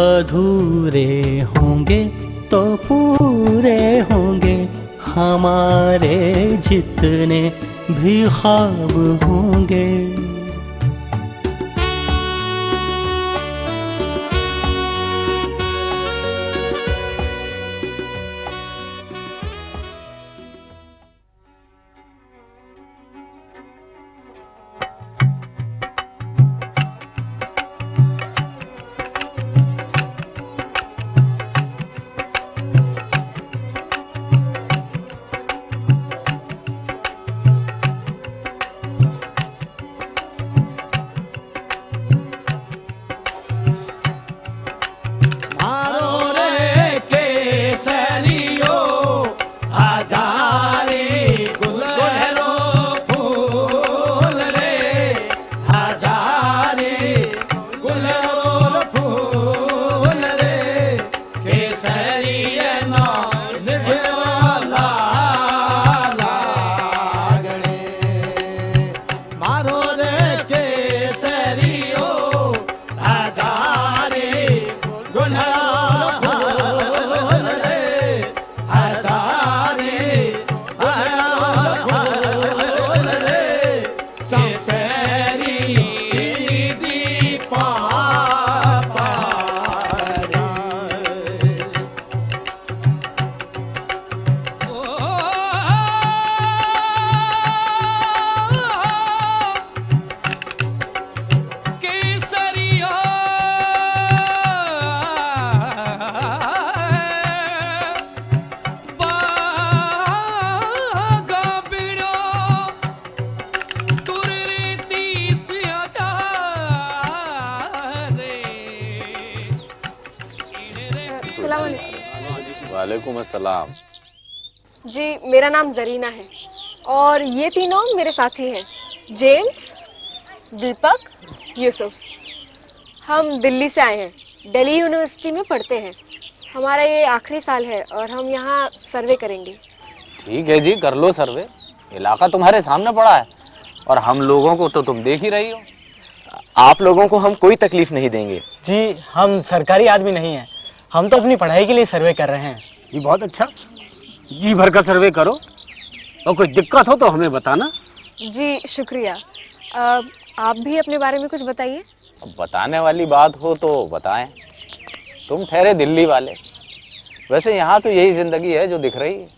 अधूरे होंगे तो पूरे होंगे। हमारे जितने भी ख्वाब होंगे। अस्सलाम जी मेरा नाम जरीना है और ये तीनों मेरे साथी हैं जेम्स दीपक यूसुफ। हम दिल्ली से आए हैं दिल्ली यूनिवर्सिटी में पढ़ते हैं। हमारा ये आखिरी साल है और हम यहाँ सर्वे करेंगे। ठीक है जी कर लो सर्वे। इलाका तुम्हारे सामने पड़ा है और हम लोगों को तो तुम देख ही रही हो। आप लोगों को हम कोई तकलीफ़ नहीं देंगे। जी हम सरकारी आदमी नहीं हैं। हम तो अपनी पढ़ाई के लिए सर्वे कर रहे हैं। ये बहुत अच्छा। जी भर का सर्वे करो। और कोई दिक्कत हो तो हमें बताना। जी शुक्रिया। अ, आप भी अपने बारे में कुछ बताइए। बताने वाली बात हो तो बताएँ। तुम ठहरे दिल्ली वाले। वैसे यहाँ तो यही ज़िंदगी है जो दिख रही। है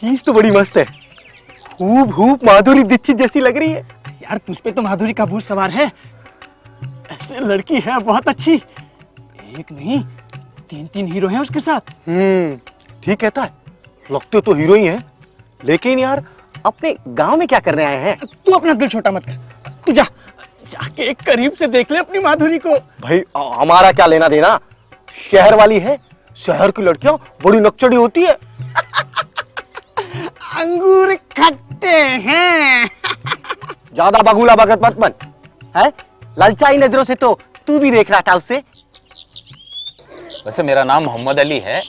चीज़ तो बड़ी मस्त है। खूब खूब माधुरी दीक्षित जैसी लग रही है। यार तुझ पे तो माधुरी का भूत सवार है। ऐसे लड़की है बहुत अच्छी। एक नहीं तीन तीन हीरो हैं उसके साथ। हम्म ठीक कहता है। लगते तो हीरो ही हैं लेकिन यार अपने गाँव में क्या करने आए हैं? तू अपना दिल छोटा मत कर। तू जा जाके एक करीब से देख ले अपनी माधुरी को। भाई हमारा क्या लेना देना? शहर वाली है शहर की लड़कियाँ बड़ी नक्चड़ी होती है। अंगूर खट्टे हैं। ज़्यादा बगुला भगत मत बन। है? ललचाई नज़रों से तो तू भी देख रहा था उससे वैसे मेरा नाम मोहम्मद अली है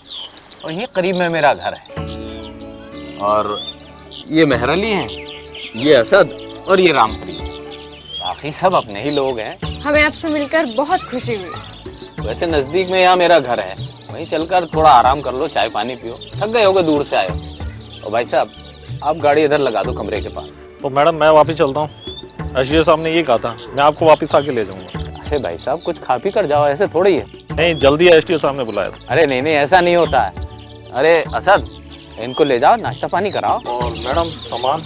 और ये करीब में मेरा घर है। और ये मेहर अली हैं ये असद और ये रामप्रीत। बाकी सब अपने ही लोग हैं। हमें आपसे मिलकर बहुत खुशी हुई। वैसे नज़दीक में यहाँ मेरा घर है। वहीं चलकर थोड़ा आराम कर लो चाय पानी पियो। थक गए होगे दूर से आए हो। और भाई साहब आप गाड़ी इधर लगा दो कमरे के पास। तो मैडम मैं वापस चलता हूँ। एशिया साहब ने ये कहा था मैं आपको वापस आके ले जाऊँगा। अरे भाई साहब कुछ खा पी कर जाओ ऐसे थोड़ी है। नहीं जल्दी एस साहब ने बुलाया था। अरे नहीं नहीं ऐसा नहीं होता। है अरे असद इनको ले जाओ नाश्ता पानी कराओ। और मैडम सामान?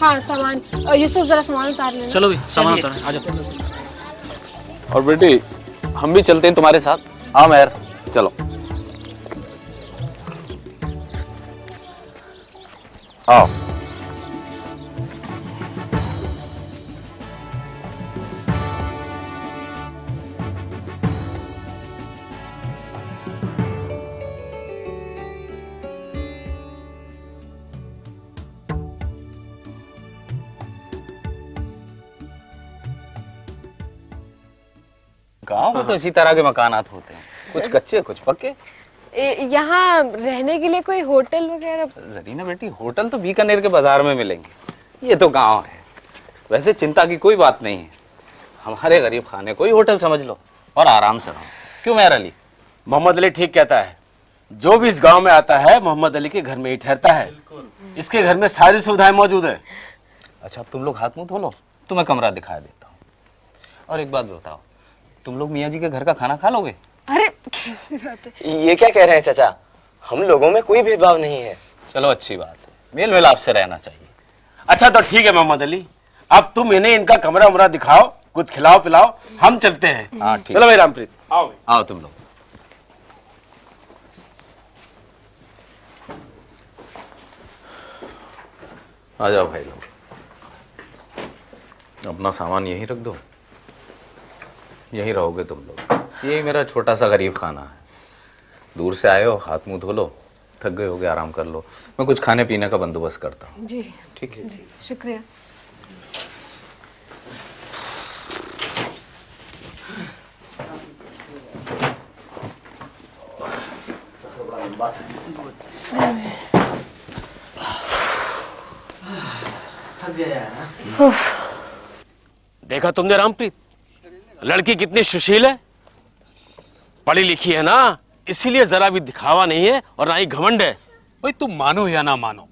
हाँ सामान। यूसुफ जरा सामान उतार लेना। चलो भी सामान उतारें आ जाओ। और बेटी हम भी चलते हैं तुम्हारे साथ। हाँ मेहर चलो। आओ। तो इसी तरह के मकानात होते हैं। कुछ कच्चे कुछ पक्के। यहाँ रहने के लिए कोई होटल वगैरह? जरीना बेटी होटल तो बीकानेर के बाज़ार में मिलेंगे। ये तो गाँव है। वैसे चिंता की कोई बात नहीं है। हमारे गरीब खाने को ही होटल समझ लो और आराम से रहो। क्यों मेहर अली? मोहम्मद अली ठीक कहता है। जो भी इस गाँव में आता है मोहम्मद अली के घर में ही ठहरता है। इसके घर में सारी सुविधाएँ मौजूद है। अच्छा तुम लोग हाथ मुँह धो लो। तुम्हें कमरा दिखा देता हूँ। और एक बात बताओ तुम लोग मियाँ जी के घर का खाना खा लोगे? अरे कैसी बात है। ये क्या कह रहे हैं चाचा? हम लोगों में कोई भेदभाव नहीं है। चलो अच्छी बात है। मेल मिलाप से रहना चाहिए। अच्छा तो ठीक है मोहम्मद अली। अब तुम इन्हें इनका कमरा उमरा दिखाओ कुछ खिलाओ पिलाओ हम चलते हैं। हाँ ठीक। चलो भाई रामप्रीत आओ भाई। आओ तुम लोग। आ जाओ भाई लोग। अपना सामान यहीं रख दो। यहीं रहोगे तुम लोग। यही मेरा छोटा सा गरीब खाना है। दूर से आए हो हाथ मुँह धो लो थक गए होगे आराम कर लो। मैं कुछ खाने पीने का बंदोबस्त करता हूँ। जी। ठीक है। जी शुक्रिया। देखा तुमने रामप्रीत? लड़की कितनी सुशील है? पढ़ी लिखी है ना? इसीलिए जरा भी दिखावा नहीं है और ना ही घमंड है। भाई, तुम मानो या ना मानो,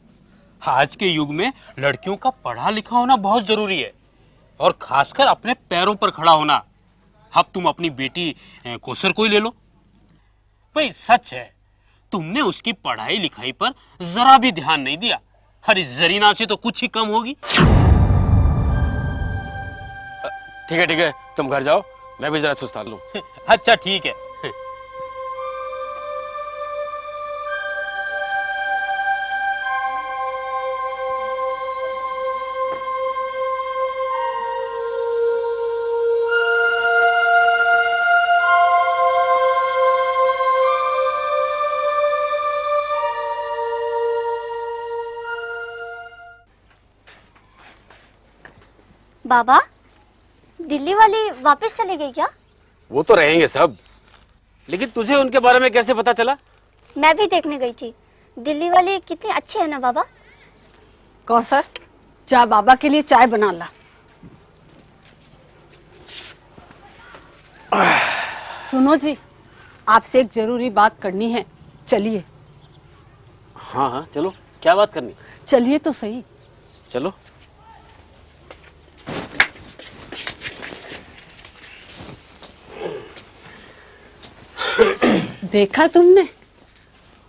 आज के युग में लड़कियों का पढ़ा लिखा होना बहुत ज़रूरी है और खासकर अपने पैरों पर खड़ा होना। अब तुम अपनी बेटी कौसर को ही ले लो। भाई, सच है, तुमने उसकी पढ़ाई लिखाई पर जरा भी ध्यान नहीं दिया। अरे, जरीना से तो कुछ ही कम होगी। ठीक है ठीक है। तुम घर जाओ मैं भी जरा सुस्ताल लूँ। अच्छा ठीक है। बाबा दिल्ली वाली वापस चली गई क्या? वो तो रहेंगे सब। लेकिन तुझे उनके बारे में कैसे पता चला? मैं भी देखने गई थी। दिल्ली वाली कितनी अच्छी है ना बाबा? कौसर जा बाबा के लिए चाय बना ला। सुनो जी आपसे एक ज़रूरी बात करनी है। चलिए। हाँ हाँ चलो। क्या बात करनी? चलिए तो सही। चलो। देखा तुमने?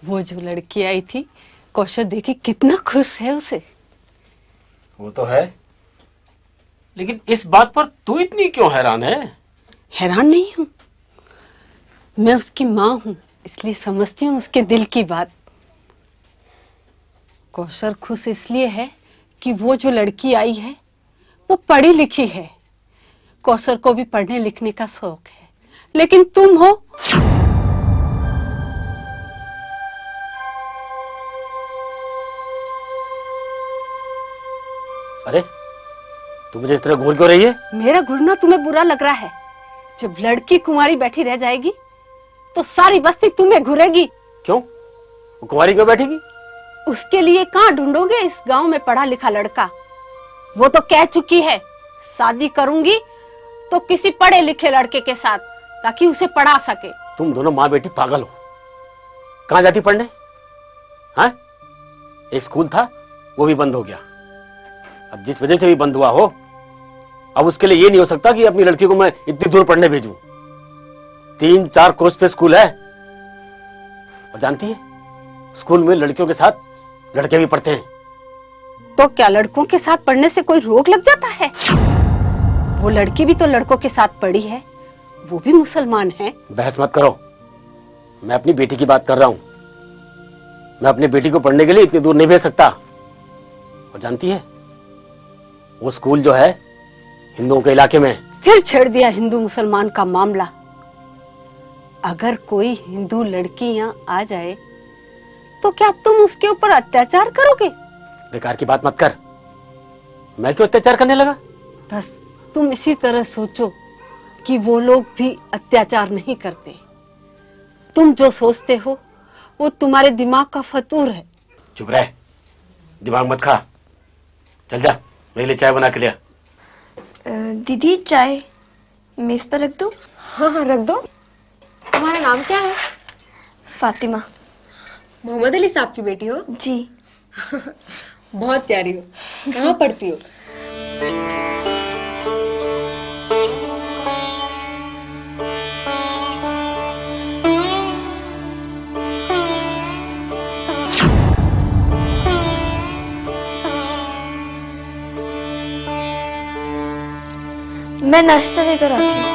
वो जो लड़की आई थी कौशल देखी कितना खुश है उसे। वो तो है। लेकिन इस बात पर तू इतनी क्यों हैरान है? हैरान नहीं हूँ। मैं उसकी माँ हूँ इसलिए समझती हूँ उसके दिल की बात। कौशल खुश इसलिए है कि वो जो लड़की आई है वो पढ़ी लिखी है। कौशल को भी पढ़ने लिखने का शौक है। लेकिन तुम हो अरे तू मुझे इस तरह घूर क्यों रही है? मेरा घुरना तुम्हें बुरा लग रहा है। जब लड़की कुंवारी बैठी रह जाएगी तो सारी बस्ती तुम्हें घुरेगी। क्यों? वो कुंवारी क्यों बैठेगी? उसके लिए कहाँ ढूंढोगे इस गाँव में पढ़ा लिखा लड़का? वो तो कह चुकी है शादी करूँगी तो किसी पढ़े लिखे लड़के के साथ ताकि उसे पढ़ा सके। तुम दोनों माँ बेटी पागल हो। कहाँ जाती पढ़ने? हाँ? एक स्कूल था वो भी बंद हो गया। अब जिस वजह से भी बंद हुआ हो अब उसके लिए ये नहीं हो सकता कि अपनी लड़की को मैं इतनी दूर पढ़ने भेजू। तीन चार कोर्स पे स्कूल है। और जानती है स्कूल में लड़कियों के साथ लड़के भी पढ़ते हैं। तो क्या लड़कों के साथ पढ़ने से कोई रोक लग जाता है? वो लड़की भी तो लड़कों के साथ पढ़ी है। वो भी मुसलमान है। बहस मत करो। मैं अपनी बेटी की बात कर रहा हूँ। मैं अपनी बेटी को पढ़ने के लिए इतनी दूर नहीं भेज सकता। और जानती है वो स्कूल जो है हिंदुओं के इलाके में। फिर छेड़ दिया हिंदू मुसलमान का मामला। अगर कोई हिंदू लड़की यहाँ आ जाए तो क्या तुम उसके ऊपर अत्याचार करोगे? बेकार की बात मत कर। मैं क्यों अत्याचार करने लगा? बस तुम इसी तरह सोचो कि वो लोग भी अत्याचार नहीं करते। तुम जो सोचते हो वो तुम्हारे दिमाग का फतूर है। चुप रह। दिमाग मत खा। चल जा। मेरे लिए चाय बना के लिया दीदी चाय मेज पर रख दो। हाँ हाँ रख दो। तुम्हारा नाम क्या है? फातिमा। मोहम्मद अली साहब की बेटी हो? जी। बहुत प्यारी हो। कहाँ पढ़ती हो? मैं नाश्ता लेकर आती हूँ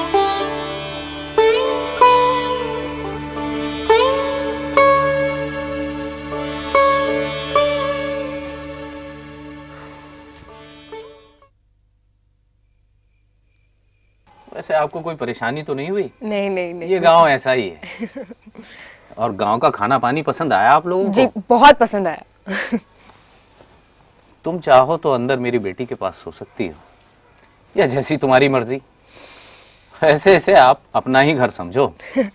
वैसे आपको कोई परेशानी तो नहीं हुई? नहीं नहीं नहीं। ये गाँव ऐसा ही है। और गाँव का खाना पानी पसंद आया आप लोगों को जी को? बहुत पसंद आया। तुम चाहो तो अंदर मेरी बेटी के पास सो सकती हो। या जैसी तुम्हारी मर्ज़ी। ऐसे ऐसे आप अपना ही घर समझो।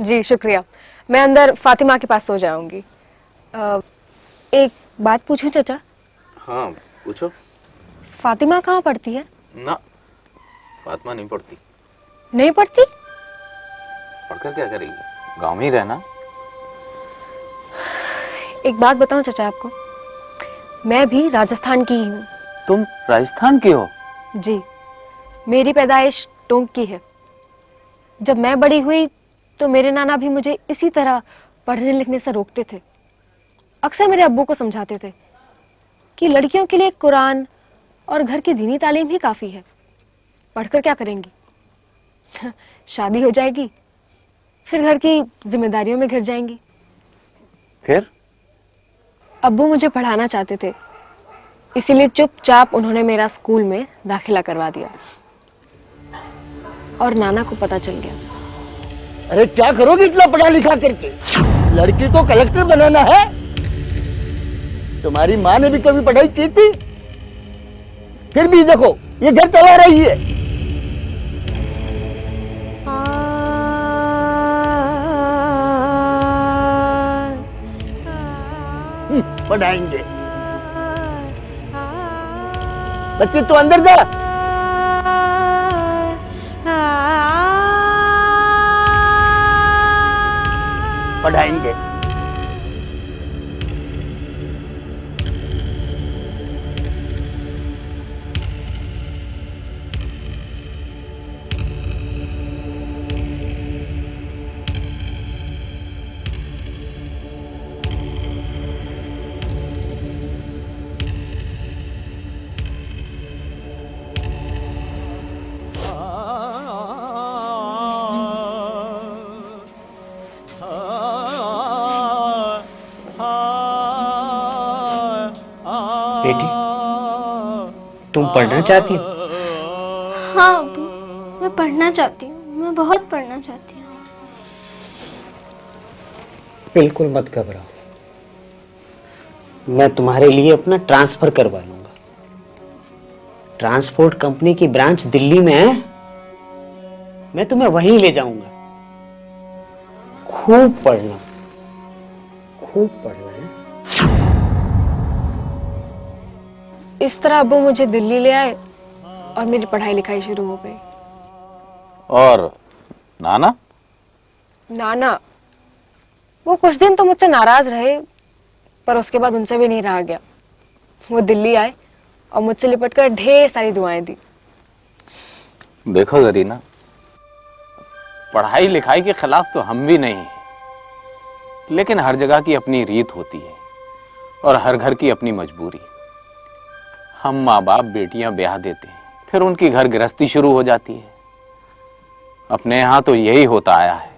जी शुक्रिया। मैं अंदर फातिमा के पास सो जाऊँगी। एक बात पूछूँ चाचा? हाँ पूछो। फातिमा कहाँ पढ़ती है? ना फातिमा नहीं पढ़ती। नहीं पढ़ती? पढ़कर क्या करेगी? गाँव में ही रहना। एक बात बताऊँ चाचा आपको। मैं भी राजस्थान की ही हूँ। तुम राजस्थान की हो? जी। मेरी पैदाइश टोंक की है। जब मैं बड़ी हुई तो मेरे नाना भी मुझे इसी तरह पढ़ने लिखने से रोकते थे। अक्सर मेरे अब्बू को समझाते थे कि लड़कियों के लिए कुरान और घर की दीनी तालीम ही काफ़ी है। पढ़कर क्या करेंगी? शादी हो जाएगी फिर घर की जिम्मेदारियों में घिर जाएँगी। फिर? अब्बू मुझे पढ़ाना चाहते थे इसीलिए चुपचाप उन्होंने मेरा स्कूल में दाखिला करवा दिया। और नाना को पता चल गया। अरे क्या करोगे इतना पढ़ा लिखा करके? लड़की को कलेक्टर बनाना है। तुम्हारी माँ ने भी कभी पढ़ाई की थी? फिर भी देखो ये घर चला रही है। हम्म, पढ़ाएँगे। बच्चे तू अंदर जा। पढ़ाएँगे बेटी तुम पढ़ना चाहती हो? हाँ अबू मैं पढ़ना चाहती हूँ मैं बहुत पढ़ना चाहती हूँ। बिल्कुल मत घबराओ। मैं तुम्हारे लिए अपना ट्रांसफ़र करवा लूँगा। ट्रांसपोर्ट कंपनी की ब्रांच दिल्ली में है। मैं तुम्हें वहीं ले जाऊँगा। खूब पढ़ना खूब पढ़ना। इस तरह अब्बू मुझे दिल्ली ले आए और मेरी पढ़ाई लिखाई शुरू हो गई। और नाना? नाना वो कुछ दिन तो मुझसे नाराज़ रहे पर उसके बाद उनसे भी नहीं रहा गया। वो दिल्ली आए और मुझसे लिपट कर ढेर सारी दुआएँ दी। देखो जरीना पढ़ाई लिखाई के खिलाफ तो हम भी नहीं हैं लेकिन हर जगह की अपनी रीत होती है और हर घर की अपनी मजबूरी। हम माँ बाप बेटियाँ ब्याह देते हैं फिर उनकी घर गृहस्थी शुरू हो जाती है। अपने यहाँ तो यही होता आया है।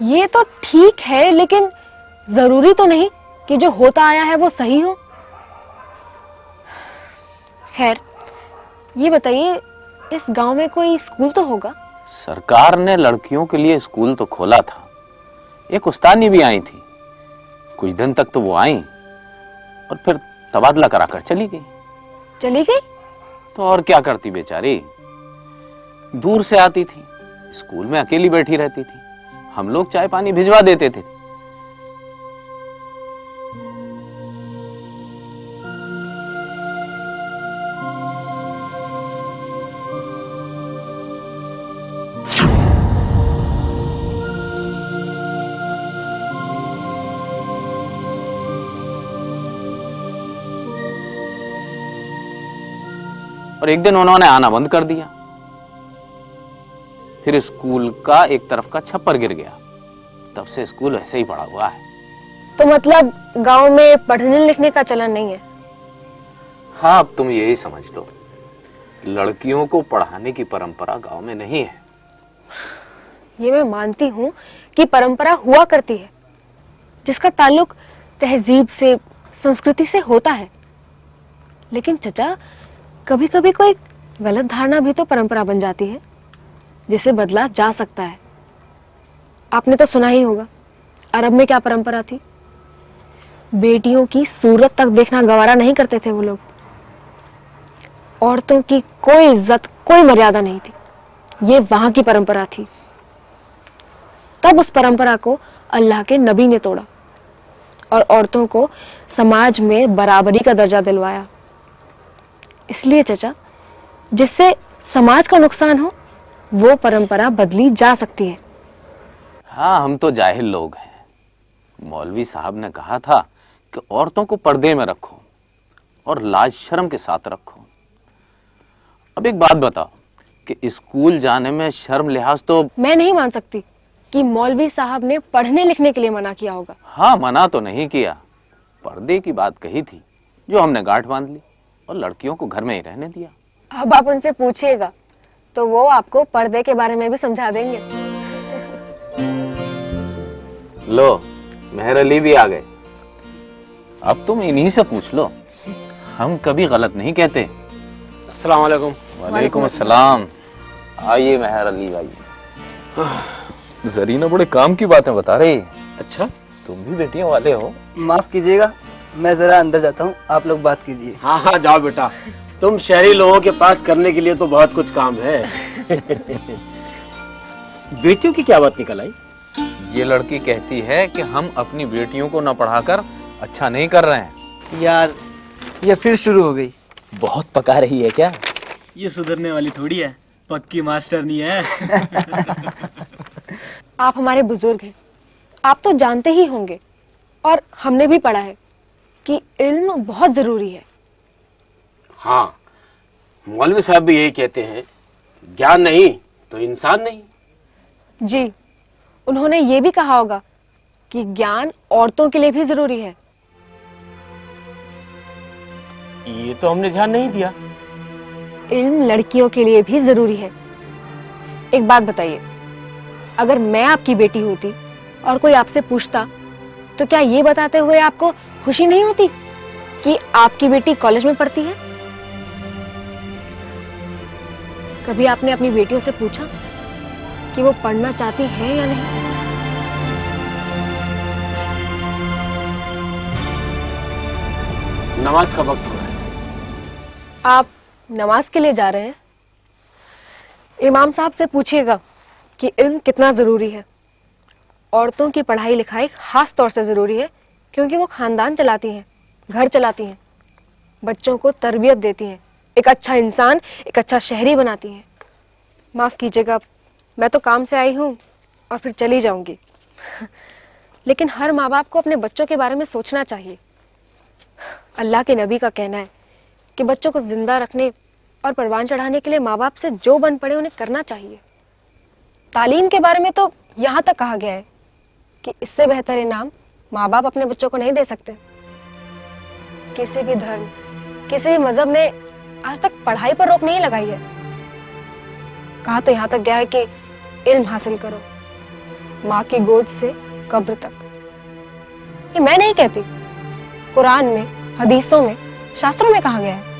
ये तो ठीक है लेकिन ज़रूरी तो नहीं कि जो होता आया है वो सही हो। खैर ये बताइए इस गाँव में कोई स्कूल तो होगा? सरकार ने लड़कियों के लिए स्कूल तो खोला था। एक उस्तानी भी आई थी। कुछ दिन तक तो वो आई और फिर तबादला कराकर चली गई। चली गई? तो और क्या करती बेचारी? दूर से आती थी, स्कूल में अकेली बैठी रहती थी। हम लोग चाय पानी भिजवा देते थे। और एक दिन उन्होंने आना बंद कर दिया। फिर स्कूल का एक तरफ़ का छप्पर गिर गया। तब से स्कूल वैसे ही पड़ा हुआ है। तो मतलब गाँव में पढ़ने लिखने का चलन नहीं है? हाँ अब तुम यही समझ लो। लड़कियों को पढ़ाने की परंपरा गाँव में नहीं है। ये मैं मानती हूँ कि परंपरा हुआ करती है जिसका ताल्लुक तहजीब से संस्कृति से होता है। लेकिन चचा कभी कभी कोई गलत धारणा भी तो परंपरा बन जाती है, जिसे बदला जा सकता है। आपने तो सुना ही होगा, अरब में क्या परंपरा थी? बेटियों की सूरत तक देखना गवारा नहीं करते थे वो लोग। औरतों की कोई इज़्ज़त, कोई मर्यादा नहीं थी। ये वहाँ की परंपरा थी। तब उस परंपरा को अल्लाह के नबी ने तोड़ा और औरतों को समाज में बराबरी का दर्जा दिलवाया। इसलिए चचा जिससे समाज का नुकसान हो वो परंपरा बदली जा सकती है। हाँ हम तो जाहिल लोग हैं। मौलवी साहब ने कहा था कि औरतों को पर्दे में रखो और लाज शर्म के साथ रखो। अब एक बात बताओ कि स्कूल जाने में शर्म लिहाज तो मैं नहीं मान सकती कि मौलवी साहब ने पढ़ने लिखने के लिए मना किया होगा। हाँ मना तो नहीं किया। पर्दे की बात कही थी जो हमने गांठ बाँध ली। और लड़कियों को घर में ही रहने दिया। अब आप उनसे पूछिएगा तो वो आपको पर्दे के बारे में भी समझा देंगे। लो मेहर अली भी आ गए। अब तुम इन्हीं से पूछ लो। हम कभी गलत नहीं कहते। अस्सलाम वालेकुम वालेकुम अस्सलाम। आइए मेहर अली भाई। जरीना बड़े काम की बातें बता रही। अच्छा तुम भी बेटियों वाले हो। माफ़ कीजिएगा मैं जरा अंदर जाता हूँ आप लोग बात कीजिए। हाँ हाँ जाओ बेटा। तुम शहरी लोगों के पास करने के लिए तो बहुत कुछ काम है। बेटियों की क्या बात निकल आई? ये लड़की कहती है कि हम अपनी बेटियों को न पढ़ाकर अच्छा नहीं कर रहे हैं। यार ये फिर शुरू हो गई। बहुत पका रही है क्या? ये सुधरने वाली थोड़ी है। पक्की मास्टर नहीं है। आप हमारे बुज़ुर्ग हैं। आप तो जानते ही होंगे। और हमने भी पढ़ा है। कि इल्म बहुत ज़रूरी है। हाँ मौलवी साहब भी यही कहते हैं ज्ञान नहीं तो इंसान नहीं। जी उन्होंने ये भी कहा होगा कि ज्ञान औरतों के लिए भी ज़रूरी है। ये तो हमने ध्यान नहीं दिया। इल्म लड़कियों के लिए भी ज़रूरी है। एक बात बताइए अगर मैं आपकी बेटी होती और कोई आपसे पूछता तो क्या ये बताते हुए आपको खुशी नहीं होती कि आपकी बेटी कॉलेज में पढ़ती है? कभी आपने अपनी बेटियों से पूछा कि वो पढ़ना चाहती है या नहीं? नमाज़ का वक्त हो रहा है। आप नमाज़ के लिए जा रहे हैं? इमाम साहब से पूछिएगा कि इल्म कितना ज़रूरी है? औरतों की पढ़ाई लिखाई खास तौर से ज़रूरी है क्योंकि वो खानदान चलाती हैं, घर चलाती हैं, बच्चों को तरबियत देती हैं, एक अच्छा इंसान, एक अच्छा शहरी बनाती हैं। माफ़ कीजिएगा, मैं तो काम से आई हूँ और फिर चली जाऊँगी। लेकिन हर माँ बाप को अपने बच्चों के बारे में सोचना चाहिए। अल्लाह के नबी का कहना है कि बच्चों को ज़िंदा रखने और परवान चढ़ाने के लिए माँ बाप से जो बन पड़े उन्हें करना चाहिए। तालीम के बारे में तो यहाँ तक कहा गया है कि इससे बेहतर इनाम माँ बाप अपने बच्चों को नहीं दे सकते। किसी भी धर्म, किसी भी मज़हब ने आज तक पढ़ाई पर रोक नहीं लगाई है। कहा तो यहाँ तक गया है कि इल्म हासिल करो, माँ की गोद से कब्र तक। ये मैं नहीं कहती, कुरान में, हदीसों में, शास्त्रों में कहा गया है।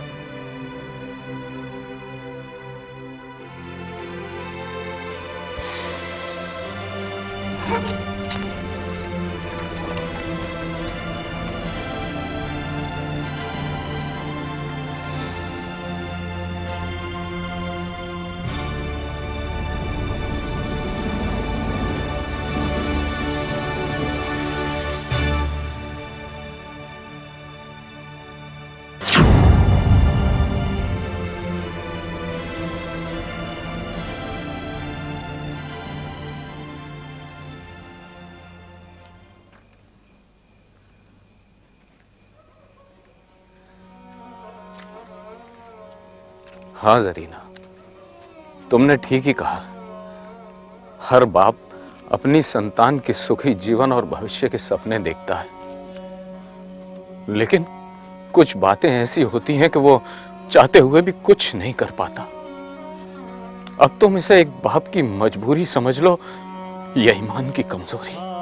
हाँ जरीना। तुमने ठीक ही कहा। हर बाप अपनी संतान के सुखी जीवन और भविष्य के सपने देखता है। लेकिन कुछ बातें ऐसी होती हैं कि वो चाहते हुए भी कुछ नहीं कर पाता। अब तुम इसे एक बाप की मजबूरी समझ लो या ईमान की कमज़ोरी।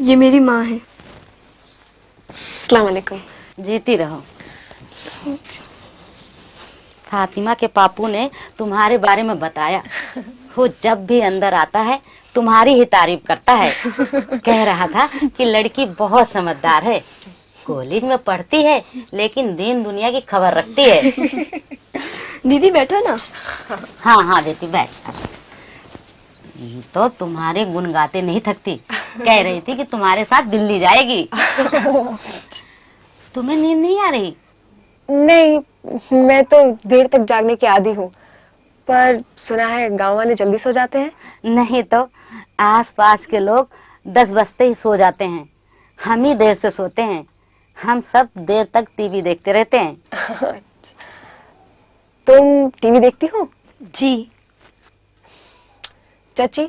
ये मेरी माँ है। अस्सलाम वालेकुम जीती रहो। फातिमा के पापू ने तुम्हारे बारे में बताया। वो जब भी अंदर आता है तुम्हारी ही तारीफ़ करता है। कह रहा था कि लड़की बहुत समझदार है। कॉलेज में पढ़ती है लेकिन दिन दुनिया की खबर रखती है। दीदी बैठो ना। हाँ हाँ बेटी बैठ। तो तुम्हारे गुण गाते नहीं थकती। कह रही थी कि तुम्हारे साथ दिल्ली जाएगी। तुम्हें नींद नहीं आ रही? नहीं मैं तो देर तक जागने की आदी हूँ। पर सुना है गाँव वाले जल्दी सो जाते हैं? नहीं तो आस पास के लोग दस बजते ही सो जाते हैं। हम ही देर से सोते हैं। हम सब देर तक टीवी देखते रहते हैं। तुम टीवी देखती हो? जी। चाची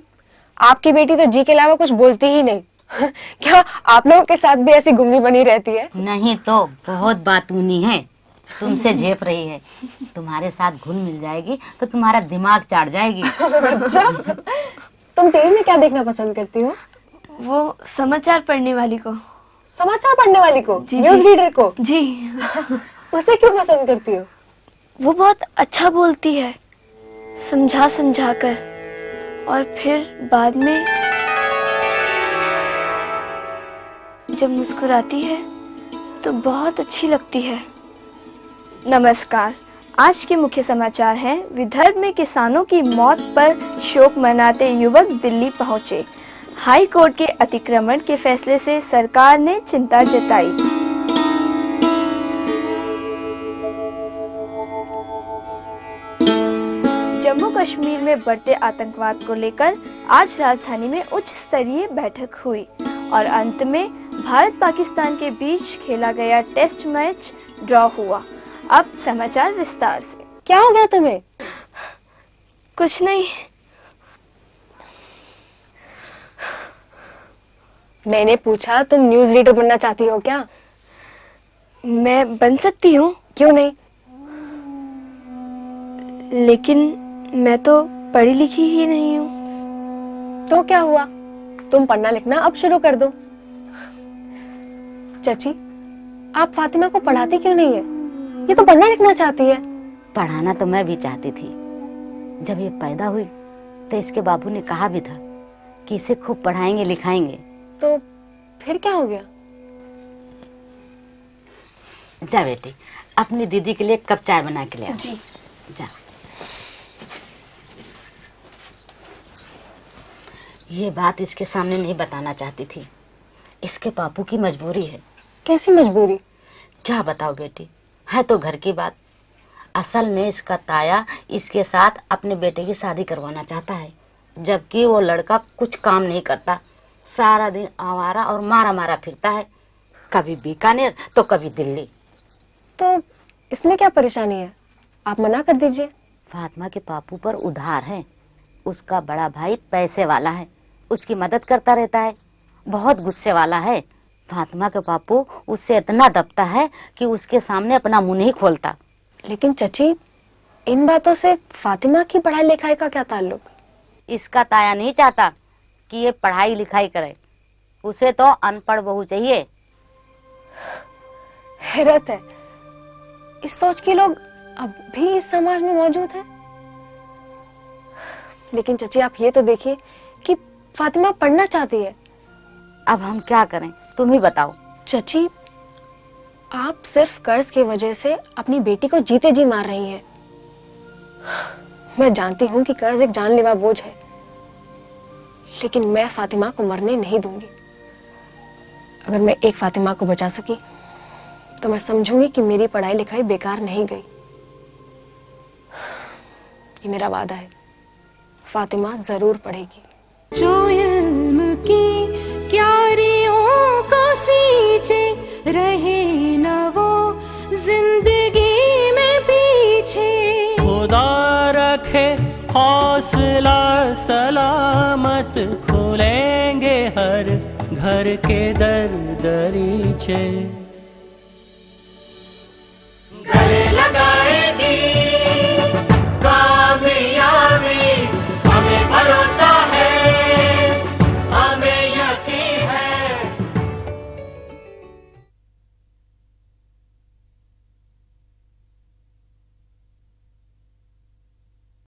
आपकी बेटी तो जी के अलावा कुछ बोलती ही नहीं। क्या आप लोगों के साथ भी ऐसी गुंगी बनी रहती है? नहीं तो बहुत बातूनी है। तुमसे झेप रही है। तुम्हारे साथ घुल मिल जाएगी तो तुम्हारा दिमाग चाट जाएगी। अच्छा। तुम टीवी में क्या देखना पसंद करती हो? वो समाचार पढ़ने वाली को। समाचार पढ़ने वाली को? न्यूज़ रीडर को? जी। उसे क्यों पसंद करती हो? वो बहुत अच्छा बोलती है। समझा समझा कर और फिर बाद में जब मुस्कुराती है तो बहुत अच्छी लगती है। नमस्कार। आज के मुख्य समाचार हैं। विदर्भ में किसानों की मौत पर शोक मनाते युवक दिल्ली पहुँचे। हाई कोर्ट के अतिक्रमण के फैसले से सरकार ने चिंता जताई। कश्मीर में बढ़ते आतंकवाद को लेकर आज राजधानी में उच्च स्तरीय बैठक हुई और अंत में भारत पाकिस्तान के बीच खेला गया टेस्ट मैच ड्रॉ हुआ। अब समाचार विस्तार से। क्या हो गया तुम्हें? कुछ नहीं। मैंने पूछा तुम न्यूज़ रीडर बनना चाहती हो क्या? मैं बन सकती हूँ। क्यों नहीं? लेकिन मैं तो पढ़ी लिखी ही नहीं हूँ। तो क्या हुआ? तुम पढ़ना लिखना अब शुरू कर दो। चाची आप फातिमा को पढ़ाती क्यों नहीं है? ये तो पढ़ना लिखना चाहती है। पढ़ाना तो मैं भी चाहती थी। जब ये पैदा हुई तो इसके बाबू ने कहा भी था कि इसे खूब पढ़ाएँगे लिखाएँगे। तो फिर क्या हो गया? जा बेटी अपनी दीदी के लिए एक कप चाय बना के ले जी। जा। ये बात इसके सामने नहीं बताना चाहती थी। इसके पापू की मजबूरी है। कैसी मजबूरी? क्या बताओ बेटी? है तो घर की बात। असल में इसका ताया इसके साथ अपने बेटे की शादी करवाना चाहता है जबकि वो लड़का कुछ काम नहीं करता। सारा दिन आवारा और मारा मारा फिरता है। कभी बीकानेर तो कभी दिल्ली। तो इसमें क्या परेशानी है? आप मना कर दीजिए। फातिमा के पापू पर उधार है। उसका बड़ा भाई पैसे वाला है। उसकी मदद करता रहता है। बहुत गुस्से वाला है। फातिमा के बापू उससे इतना दबता है कि उसके सामने अपना मुँह नहीं खोलता। लेकिन चची इन बातों से फातिमा की पढ़ाई लिखाई का क्या ताल्लुक? इसका ताया नहीं चाहता कि ये पढ़ाई लिखाई करे। उसे तो अनपढ़ बहू चाहिए। हैरत है। इस सोच के लोग अब भी इस समाज में मौजूद हैं। लेकिन चची आप ये तो देखिए फातिमा पढ़ना चाहती है। अब हम क्या करें? तुम ही बताओ। चची आप सिर्फ़ कर्ज की वजह से अपनी बेटी को जीते जी मार रही हैं। मैं जानती हूँ कि कर्ज एक जानलेवा बोझ है लेकिन मैं फातिमा को मरने नहीं दूँगी। अगर मैं एक फातिमा को बचा सकी तो मैं समझूँगी कि मेरी पढ़ाई लिखाई बेकार नहीं गई। ये मेरा वादा है। फातिमा ज़रूर पढ़ेगी। क्यारियों रहे ज़िंदगी में पीछे। हौसला सलामत खुलेंगे हर घर के दर दरीचे। गले लगाएगी